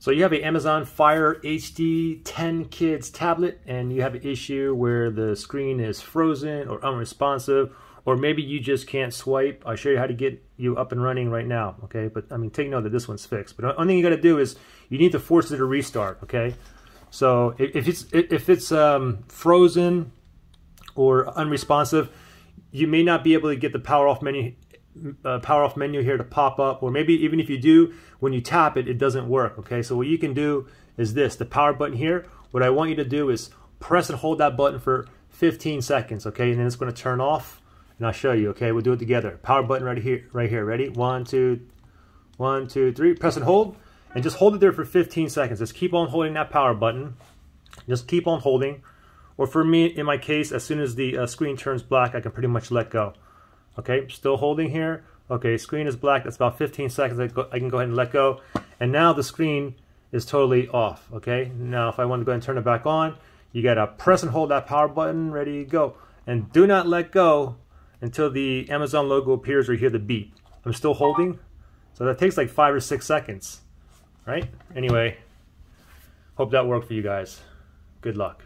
So you have an Amazon Fire HD 10 Kids tablet and you have an issue where the screen is frozen or unresponsive or maybe you just can't swipe. I'll show you how to get you up and running right now, okay? But I mean, take note that this one's fixed. But the only thing you gotta do is you need to force it to restart, okay? So if it's if it's um, frozen or unresponsive, you may not be able to get the power off menu uh, power off menu here to pop up or maybe even if you do when you tap it it doesn't work okay? So what you can do is this the power button here what I want you to do is press and hold that button for 15 seconds okay? And then it's going to turn off and I'll show you okay? We'll do it together. Power button right here right here. Ready? One two one two three. Press and hold and just hold it there for 15 seconds. Just keep on holding that power button. Just keep on holding or for me in my case as soon as the uh, screen turns black I can pretty much let go Okay, still holding here. Okay, screen is black. That's about 15 seconds. I, go, I can go ahead and let go. And now the screen is totally off. Okay, now if I want to go and turn it back on, you got to press and hold that power button. Ready, go. And do not let go until the Amazon logo appears or you hear the beep. I'm still holding. So that takes like five or six seconds, right? Anyway, hope that worked for you guys. Good luck.